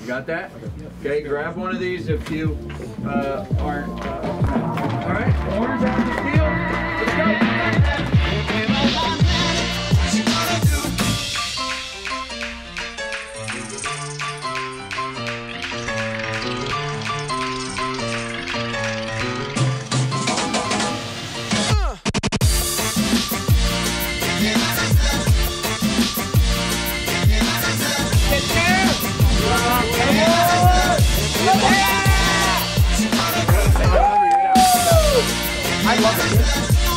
You got that? Okay, grab one of these if you uh, aren't. Uh, I love it.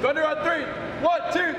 Thunder on three. One, two.